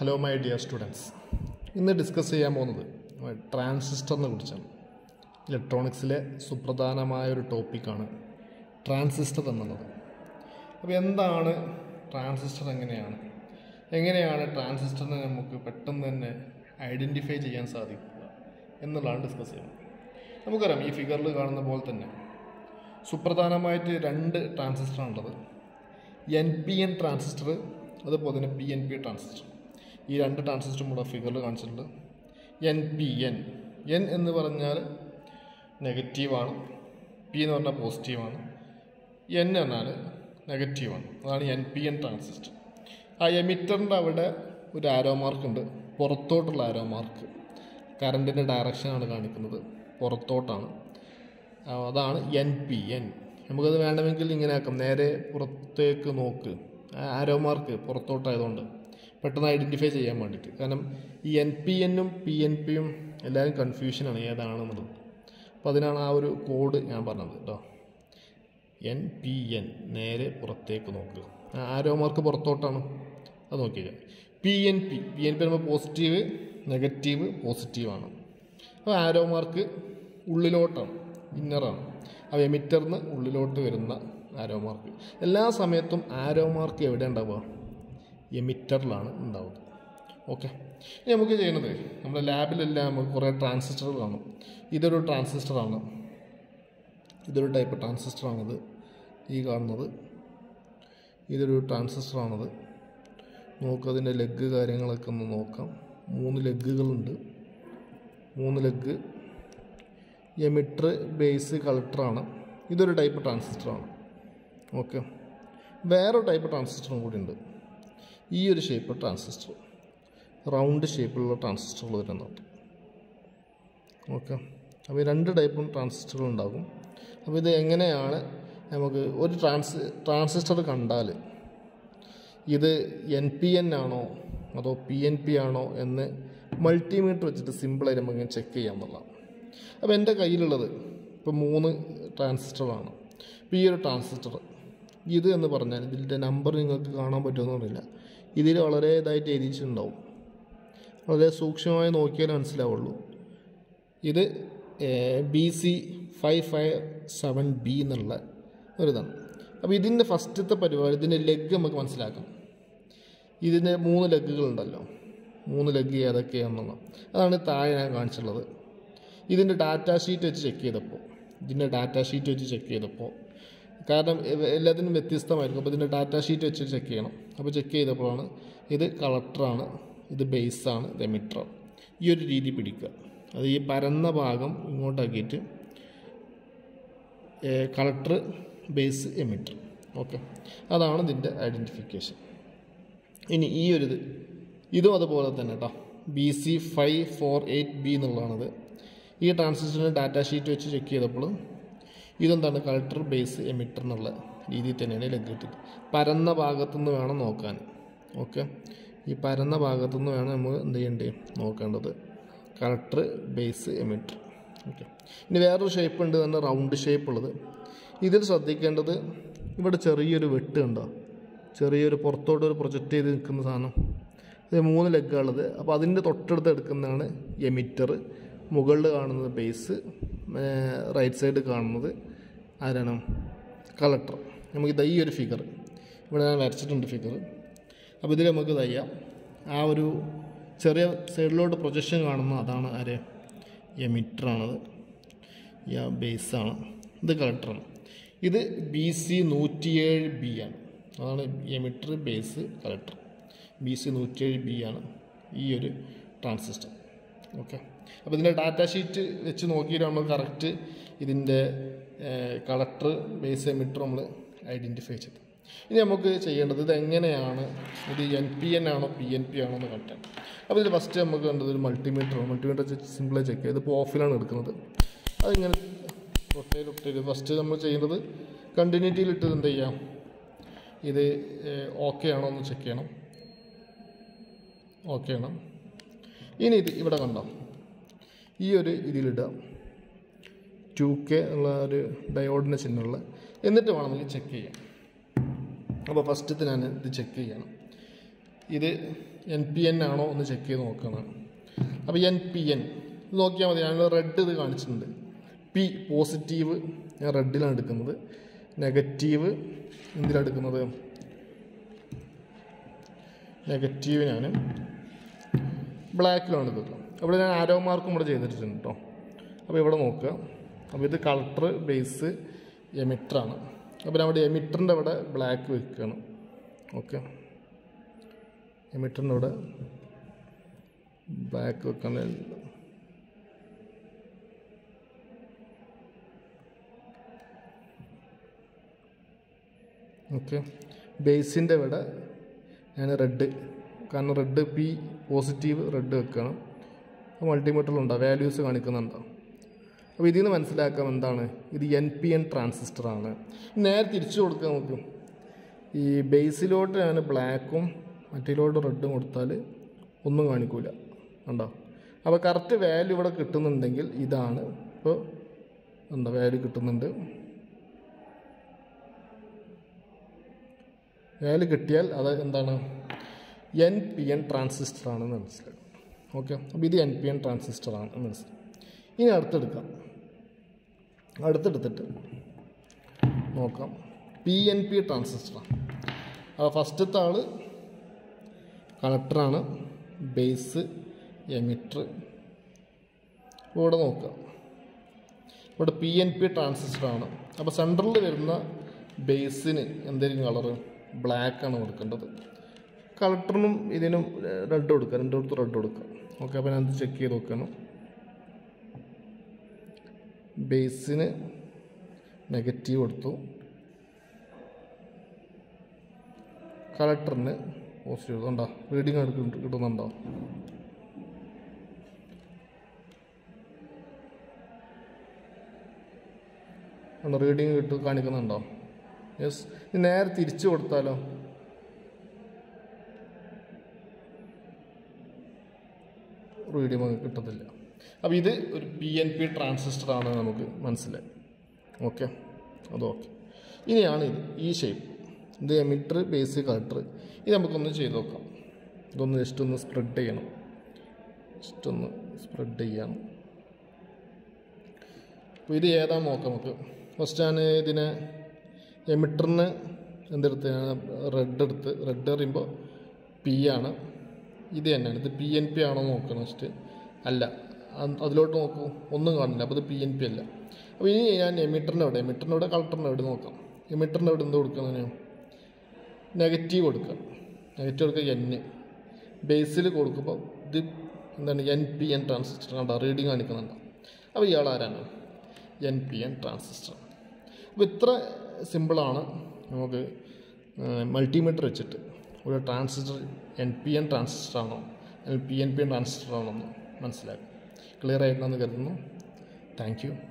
Hello my dear students ഇന്ന് discuss ചെയ്യാൻ പോകുന്നത് ട്രാൻസിസ്റ്ററിനെ കുറിച്ചാണ്. ഇലക്ട്രോണിക്സിലെ സുപ്രധാനമായ ഒരു ടോപ്പിക്കാണ് ട്രാൻസിസ്റ്റർ എന്നുള്ളത്. അപ്പോൾ എന്താണ് ട്രാൻസിസ്റ്റർ എങ്ങനെയാണ്? എങ്ങനെയാണ് ട്രാൻസിസ്റ്ററിനെ നമുക്ക് പെട്ടെന്ന് തന്നെ ഐഡന്റിഫൈ ചെയ്യാൻ സാധിക്കുക എന്നുള്ളതാണ് ഡിസ്കസ് ചെയ്യുന്നത്. നമുക്കറിയാം ഈ ഫിഗറിൽ കാണുന്ന പോലെ തന്നെ സുപ്രധാനമായിട്ട് രണ്ട് ട്രാൻസിസ്റ്ററാണുള്ളത് എൻ പി എൻ ട്രാൻസിസ്റ്റർ അതുപോലെ തന്നെ പി എൻ പി ട്രാൻസിസ്റ്റർ ഈ രണ്ട് ട്രാൻസിസ്റ്റും കൂടെ ഫിഗറിൽ കാണിച്ചിട്ടുണ്ട്. എൻ പി എൻ എൻ എന്ന് പറഞ്ഞാൽ നെഗറ്റീവാണ് പി എന്ന് പറഞ്ഞാൽ പോസിറ്റീവാണ് എൻ എന്നാൽ നെഗറ്റീവാണ് അതാണ് എൻ പി എൻ ട്രാൻസിസ്റ്റർ ആ എമിറ്ററിന്റെ അവിടെ ഒരു ആരോ മാർക്ക് ഉണ്ട്. പുറത്തോട്ടുള്ള ആരോ മാർക്ക് കറണ്ടിന്റെ ഡയറക്ഷനാണ് കാണിക്കുന്നത്. പുറത്തോട്ടാണ്. അതാണ് എൻ പി എൻ നമുക്കത് വേണമെങ്കിൽ ഇങ്ങനെ ആക്കാം. നേരെ പുറത്തേക്ക് നോക്ക്. ആരോ മാർക്ക് പുറത്തോട്ടായതുകൊണ്ട്. പെട്ടെന്ന് ഐഡന്റിഫൈ ചെയ്യാൻ വേണ്ടിയിട്ട്. കാരണം ഈ എൻ പി എന്നും പി എൻ പിയും എല്ലാവരും കൺഫ്യൂഷനാണ് ഏതാണെന്നുള്ളത്. അപ്പോൾ അതിനാണ് ആ ഒരു കോഡ് ഞാൻ പറഞ്ഞത് കേട്ടോ. എൻ പി എൻ നേരെ പുറത്തേക്ക് നോക്കുക. ആരോ മാർക്ക് പുറത്തോട്ടാണ്. അത് നോക്കിയത് P N P P N P പറയുമ്പോൾ പോസിറ്റീവ് നെഗറ്റീവ് പോസിറ്റീവാണ് അപ്പോൾ ആരോ മാർക്ക് ഉള്ളിലോട്ടാണ് ഇന്നറാണ് അപ്പോൾ എമിറ്ററിന് ഉള്ളിലോട്ട് വരുന്ന ആരോ മാർക്ക് എല്ലാ സമയത്തും ആരോ മാർക്ക് എവിടെ ഉണ്ടാവുക? എമിറ്ററിലാണ് ഉണ്ടാവുക ഓക്കെ ഇനി നമുക്ക് ചെയ്യുന്നത് നമ്മുടെ ലാബിലെല്ലാം നമുക്ക് കുറേ ട്രാൻസിസ്റ്ററുകൾ കാണും. ഇതൊരു ട്രാൻസിസ്റ്ററാണ് ഇതൊരു ടൈപ്പ് ട്രാൻസിസ്റ്ററാണിത് ഈ കാണുന്നത് ഇതൊരു ട്രാൻസിസ്റ്ററാണത് നോക്കുക അതിന്റെ ലെഗ് കാര്യങ്ങളൊക്കെ ഒന്ന് നോക്കാം. മൂന്ന് ലെഗുകളുണ്ട് മൂന്ന് ലെഗ് എമിറ്റർ ബേസ് കളക്ടറാണ് ഇതൊരു ടൈപ്പ് ട്രാൻസിസ്റ്ററാണ് ഓക്കെ വേറൊരു ടൈപ്പ് ട്രാൻസിസ്റ്ററും കൂടി ഉണ്ട്. ഈ ഒരു ഷേപ്പ് ട്രാൻസിസ്റ്റർ റൗണ്ട് ഷേപ്പിലുള്ള ട്രാൻസിസ്റ്ററുകൾ വരുന്നുണ്ട് ഓക്കെ അപ്പോൾ രണ്ട് ടൈപ്പും ട്രാൻസിസ്റ്ററുകൾ ഉണ്ടാകും. അപ്പോൾ ഇത് എങ്ങനെയാണ് നമുക്ക് ഒരു ട്രാൻസ് ട്രാൻസിസ്റ്റർ കണ്ടാൽ ഇത് എൻ പി എൻ ആണോ അതോ പി എൻ പി ആണോ എന്ന് മൾട്ടിമീറ്റർ വെച്ചിട്ട് സിമ്പിളായി നമുക്ക് ചെക്ക് ചെയ്യാമെന്നുള്ളതാണ് അപ്പോൾ എന്റെ കയ്യിലുള്ളത് ഇപ്പോൾ മൂന്ന് ട്രാൻസിസ്റ്ററാണ് ഇപ്പോൾ ഈ ഒരു ട്രാൻസിസ്റ്റർ ഇത് എന്ന് പറഞ്ഞാൽ ഇതിന്റെ നമ്പർ നിങ്ങൾക്ക് കാണാൻ പറ്റുമെന്ന് ഇതിൽ വളരെ ഇതായിട്ട് എഴുതിയിട്ടുണ്ടാവും. വളരെ സൂക്ഷ്മമായി നോക്കിയാൽ മനസ്സിലാവുള്ളൂ. ഇത് B C five five seven B എന്നുള്ള ഒരിതാണ്. അപ്പോൾ ഇതിന്റെ ഫസ്റ്റത്തെ പരിപാടി ഇതിന്റെ ലെഗ് നമുക്ക് മനസ്സിലാക്കാം. ഇതിന്റെ മൂന്ന് ലെഗുകളുണ്ടല്ലോ മൂന്ന് ലെഗ് ഏതൊക്കെയാണെന്നുള്ള. അതാണ് താഴെ ഞാൻ കാണിച്ചിട്ടുള്ളത്. ഇതിന്റെ ഡാറ്റ ഷീറ്റ് വെച്ച് ചെക്ക് ചെയ്തപ്പോൾ ഇതിന്റെ ഡാറ്റ ഷീറ്റ് വെച്ച് ചെക്ക് ചെയ്തപ്പോൾ കാരണം എല്ലാത്തിനും വ്യത്യസ്തമായിരിക്കും. അപ്പോൾ ഇതിന്റെ ഡാറ്റ ഷീറ്റ് വെച്ച് ചെക്ക് ചെയ്യണം. അപ്പോൾ ചെക്ക് ചെയ്തപ്പോഴാണ് ഇത് കളക്ടറാണ് ഇത് ബേസാണ് ഇത് എമിറ്ററാണ് ഈ ഒരു രീതി പിടിക്കുക. അത് ഈ പരന്ന ഭാഗം ഇങ്ങോട്ടാക്കിയിട്ട് കളക്ടർ ബേസ് എമിറ്റർ ഓക്കെ. അതാണ് ഇതിന്റെ ഐഡന്റിഫിക്കേഷൻ ഇനി ഈ ഒരു ഇത് ഇതും അതുപോലെ തന്നെ കേട്ടോ B C five four eight B എന്നുള്ളതാണത്. ഈ ട്രാൻസിസ്റ്ററിന്റെ ഡാറ്റ ഷീറ്റ് വെച്ച് ചെക്ക് ചെയ്തപ്പോൾ ഇതെന്താണ് കളക്ടർ ബേസ് എമിറ്റർ എന്നുള്ള രീതിയിൽ തന്നെയാണ് ലെഗ് കിട്ടിയത്. പരന്ന ഭാഗത്തുനിന്ന് വേണം നോക്കാൻ. ഓക്കെ ഈ പരന്ന ഭാഗത്തുനിന്ന് വേണം നമ്മൾ എന്ത് ചെയ്യേണ്ടത് നോക്കേണ്ടത്. കളക്ടർ ബേസ് എമിറ്റർ ഓക്കെ ഇനി വേറൊരു ഷേപ്പ് ഉണ്ട് തന്നെ റൗണ്ട് ഷേപ്പ് ഉള്ളത്. ഇതിൽ ശ്രദ്ധിക്കേണ്ടത് ഇവിടെ ചെറിയൊരു വെട്ട് ഉണ്ടോ ചെറിയൊരു പുറത്തോട്ട് ഒരു പ്രൊജക്റ്റ് ചെയ്ത് നിൽക്കുന്ന സാധനം. ഇത് മൂന്ന് ലെഗുള്ളത് അപ്പോൾ അതിന്റെ തൊട്ടടുത്ത് എടുക്കുന്നതാണ് എമിറ്റർ മുകളിൽ കാണുന്നത് ബേസ് റൈറ്റ് സൈഡ് കാണുന്നത്. ആരാണ്? കളക്ടർ. നമുക്ക് ഈ ഒരു ഫിഗർ ഇവിടെ ഞാൻ വരച്ചിട്ടുണ്ട് ഫിഗർ അപ്പോൾ ഇതിൽ നമുക്ക് തയ്യാം ആ ഒരു ചെറിയ സൈഡിലോട്ട് പ്രൊജക്ഷൻ കാണുന്ന അതാണ് ആര്? എമിറ്ററാണത് ഈ ആ ബേസാണ് ഇത് കളക്ടറാണ് ഇത് ബി സി നൂറ്റിയേഴ് ബി ആണ്. അതാണ് emitter base collector. B C നൂറ്റിയേഴ് ബി ആണ് ഈ ഒരു ട്രാൻസിസ്റ്റർ ഓക്കെ അപ്പോൾ ഇതിന്റെ ഡാറ്റ ഷീറ്റ് വെച്ച് നോക്കിയിട്ട് നമ്മൾ കറക്റ്റ് ഇതിന്റെ കളക്ടർ ബേസ് എമിറ്റർ നമ്മൾ ഐഡന്റിഫൈ ചെയ്തു ഇനി നമുക്ക് ചെയ്യേണ്ടത് ഇത് എങ്ങനെയാണ് ഇത് എൻ പി എൻ ആണോ പി എൻ പി ആണോ എന്ന് കണ്ടാൽ അപ്പോൾ ഇതിൽ ഫസ്റ്റ് നമുക്ക് കണ്ടത് ഒരു മൾട്ടിമീറ്റർ മൾട്ടിമീറ്റർ സിമ്പിളായി ചെക്ക് ചെയ്യുക ഇതിപ്പോൾ ഓഫിലാണ് എടുക്കുന്നത്. അതിങ്ങനെ റൊട്ടേറ്റ് ഒട്ടേൽ ഫസ്റ്റ് നമ്മൾ ചെയ്യുന്നത് കണ്ടിന്യൂറ്റിയിൽ ഇട്ടത് എന്ത് ചെയ്യാം? ഇത് ഓക്കെ ആണോ എന്ന് ചെക്ക് ചെയ്യണം. ഓക്കെ ആണ്. ഇനി ഇത് ഇവിടെ കണ്ടോ? ഈ ഒരു ഇതിലിടാം ടു കെ ഉള്ള ഒരു ഡയോഡിന്റെ ചിഹ്നമുള്ള എന്നിട്ട് വേണം നമുക്ക് ചെക്ക് ചെയ്യാം അപ്പോൾ ഫസ്റ്റ് ഞാൻ ഇത് ചെക്ക് ചെയ്യണം. ഇത് എൻ പി എൻ ആണോ എന്ന് ചെക്ക് ചെയ്ത് നോക്കണം. അപ്പോൾ എൻ പി എൻ ഇത് നോക്കിയാൽ മതി. ഞാൻ റെഡ് ഇത് കാണിച്ചിട്ടുണ്ട്. പി പോസിറ്റീവ് ഞാൻ റെഡിലാണ് എടുക്കുന്നത്. നെഗറ്റീവ് എന്തിലാണ് എടുക്കുന്നത്? നെഗറ്റീവ് ഞാൻ ബ്ലാക്കിലാണ് എടുക്കുന്നത് അവിടെ ഞാൻ ആരോ മാർക്കും ഇവിടെ ചെയ്തിട്ടുണ്ട് കേട്ടോ അപ്പോൾ ഇവിടെ നോക്കുക. അപ്പോൾ ഇത് കളക്ടർ ബേസ് എമിറ്ററാണ് അപ്പോൾ നമ്മുടെ എമിറ്ററിന്റെ അവിടെ ബ്ലാക്ക് വെക്കുകയാണ്. ഓക്കെ എമിറ്ററിന്റെ അവിടെ ബ്ലാക്ക് വെക്കാൻ ഓക്കെ ബേസിന്റെ ഇവിടെ ഞാൻ റെഡ് കാരണം റെഡ് പി പോസിറ്റീവ് റെഡ് വെക്കണം മൾട്ടിമീറ്ററിലുണ്ടോ വാല്യൂസ് കാണിക്കുന്നുണ്ടോ? അപ്പോൾ ഇതിൽ നിന്ന് മനസ്സിലാക്കാം എന്താണ്? ഇത് എൻ പി എൻ ട്രാൻസിസ്റ്ററാണ് നേരെ തിരിച്ചു കൊടുക്കാൻ നോക്കും ഈ ബേസിലോട്ട് ഞാൻ ബ്ലാക്കും മറ്റേലോട്ട് റെഡും കൊടുത്താൽ ഒന്നും കാണിക്കൂല. ഉണ്ടോ അപ്പോൾ കറക്റ്റ് വാല്യൂ ഇവിടെ കിട്ടുന്നുണ്ടെങ്കിൽ ഇതാണ്. ഇപ്പോൾ എന്താ വാല്യൂ കിട്ടുന്നുണ്ട്? വാല്യൂ കിട്ടിയാൽ അത് എന്താണ്? എൻ പി എൻ ട്രാൻസിസ്റ്റർ ആണെന്ന് മനസ്സിലാക്കും. ഓക്കെ അപ്പോൾ ഇത് എൻ പി എൻ എന്ന് മനസ്സിലാക്കും. ഇനി അടുത്തെടുക്കാം. അടുത്തെടുത്തിട്ട് നോക്കാം. പി എൻ പി ട്രാൻസിസ്റ്ററാണ് അപ്പോൾ ഫസ്റ്റത്തെ ആൾ കണക്ടറാണ് ബേസ് എമിറ്റർ ഇവിടെ നോക്കാം. ഇവിടെ പി എൻ പി ട്രാൻസിസ്റ്ററാണ് അപ്പോൾ സെൻട്രലിൽ വരുന്ന ബേസിന് എന്തെങ്കിലും കളറ് ആണ് കൊടുക്കേണ്ടത്. കളക്ടറിനും ഇതിനും റെഡ് കൊടുക്കുക രണ്ടിടത്ത് റെഡ് കൊടുക്കുക ഓക്കെ അപ്പോൾ ഞാൻ ചെക്ക് ചെയ്ത് നോക്കണം. ബേസിന് നെഗറ്റീവ് കൊടുത്തു. കളക്ടറിന് പോസിറ്റീവ് ഉണ്ടോ റീഡിങ് കിട്ടുന്നുണ്ടോ? റീഡിങ് കിട്ടു കാണിക്കുന്നുണ്ടോ? യെസ്. നേരെ തിരിച്ചു കൊടുത്താലോ? റീഡിങ് കിട്ടത്തില്ല. അപ്പോൾ ഇത് ഒരു പി എൻ പി ട്രാൻസിസ്റ്റർ ആണ് നമുക്ക് മനസ്സിലായി. ഓക്കെ അത് ഓക്കെ ഇനിയാണ് ഇത്. ഈ ഷേപ്പ് ഇത് എമിറ്റർ ബേസ് കളക്ടർ ഇത് നമുക്കൊന്ന് ചെയ്ത് നോക്കാം. ഇതൊന്ന് ജസ്റ്റ് ഒന്ന് സ്പ്രെഡ് ചെയ്യണം. ജസ്റ്റ് ഒന്ന് സ്പ്രെഡ് ചെയ്യാം അപ്പോൾ ഇത് ഏതാ നോക്കാം നമുക്ക്. ഫസ്റ്റ് ഞാൻ ഇതിനെ എമിറ്ററിന് എന്തെടുത്ത് ഞാൻ റെഡ് എടുത്ത് റെഡ് പറയുമ്പോൾ പി ആണ്. ഇത് തന്നെയാണ്. ഇത് പി എൻ പി ആണോ നോക്കണം ഫസ്റ്റ് അല്ല. അതിലോട്ട് നോക്കൂ. ഒന്നും കാണില്ല. അപ്പോൾ ഇത് പി എൻ പി അല്ല. അപ്പോൾ ഇനി ഞാൻ എമിറ്ററിന്റെ അവിടെ എമിറ്ററിന്റെ അവിടെ കളക്ടറിന്റെ അവിടെ നോക്കാം. എമിറ്ററിന്റെ അവിടെ എന്ത് കൊടുക്കണം നെഗറ്റീവ് കൊടുക്കുക. നെഗറ്റീവ് കൊടുക്കുക എൻ ബേസിൽ കൊടുക്കുമ്പോൾ ഇത് എന്താണ്? എൻ പി എൻ ട്രാൻസിസ്റ്റർ കണ്ടോ? റീഡിങ് കാണിക്കുന്നുണ്ട്. അപ്പോൾ ഇയാൾ ആരാണ്? എൻ പി എൻ ട്രാൻസിസ്റ്റർ അപ്പോൾ ഇത്ര സിമ്പിളാണ് നമുക്ക് മൾട്ടിമീറ്റർ വെച്ചിട്ട്. ഒരു transistor N P N transistor ആണോ? അല്ലെങ്കിൽ P N P N transistor ആണോ എന്ന് മനസ്സിലാക്കും. ക്ലിയർ ആയിട്ടുണ്ടെന്ന് കരുതുന്നു. താങ്ക്